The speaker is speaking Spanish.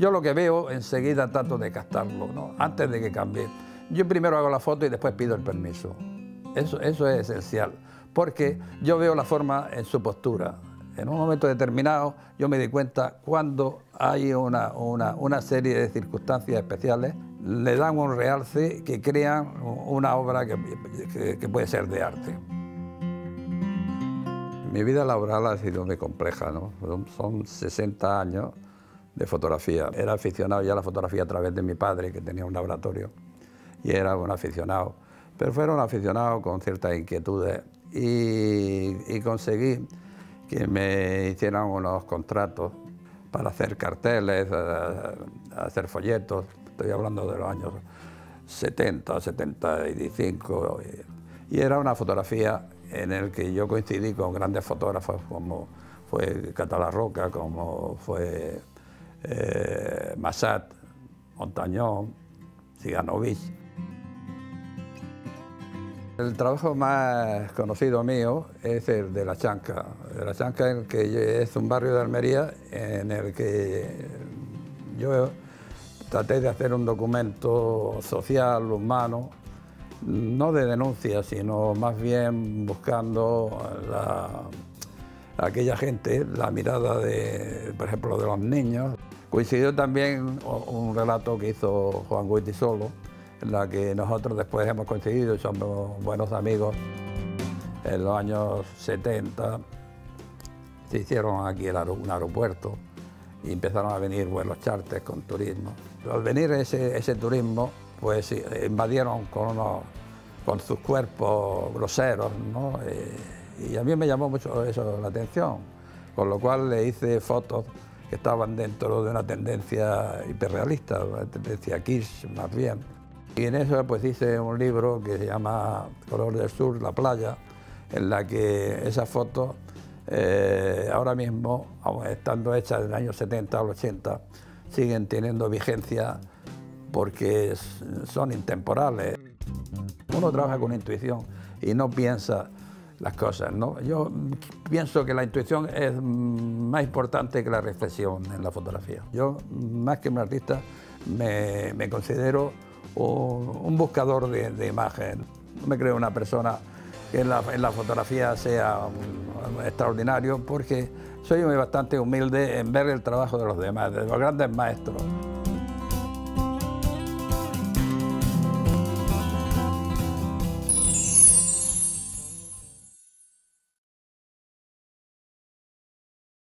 Yo lo que veo enseguida trato de captarlo, ¿no? antes de que cambie. Yo primero hago la foto y después pido el permiso. Eso, eso es esencial, porque yo veo la forma en su postura. En un momento determinado yo me di cuenta cuando hay una, una, una serie de circunstancias especiales, le dan un realce que crean una obra que, que, que puede ser de arte. Mi vida laboral ha sido muy compleja, ¿no? Son 60 años de fotografía. Era aficionado ya a la fotografía a través de mi padre, que tenía un laboratorio, y era un aficionado. Pero fuera un aficionado con ciertas inquietudes y, conseguí que me hicieran unos contratos para hacer carteles, hacer folletos. Estoy hablando de los años 70, 75. Y era una fotografía en el que yo coincidí con grandes fotógrafos como fue Catala Roca, como fue eh, Massat, Montañón, Siganovich. El trabajo más conocido mío es el de La Chanca. La Chanca que es un barrio de Almería en el que yo traté de hacer un documento social, humano, no de denuncia, sino más bien buscando a aquella gente, la mirada de, por ejemplo, de los niños. Coincidió también un relato que hizo Juan Solo, en la que nosotros después hemos coincidido y somos buenos amigos. En los años 70 se hicieron aquí un aeropuerto y empezaron a venir vuelos charters con turismo. Al venir ese, ese turismo, pues invadieron con, con sus cuerpos groseros, ¿no? y a mí me llamó mucho eso la atención, con lo cual le hice fotos que estaban dentro de una tendencia hiperrealista, una tendencia Kiss más bien. Y en eso pues hice un libro que se llama Color del Sur, la playa, en la que esas fotos, eh, ahora mismo, estando hechas en el año 70 o 80, siguen teniendo vigencia porque son intemporales. Uno trabaja con intuición y no piensa las cosas. ¿no? Yo pienso que la intuición es más importante que la reflexión en la fotografía. Yo, más que un artista, me, considero un, buscador de, imagen. No me creo una persona que en la, en la fotografía sea extraordinario porque soy bastante humilde en ver el trabajo de los demás, de los grandes maestros.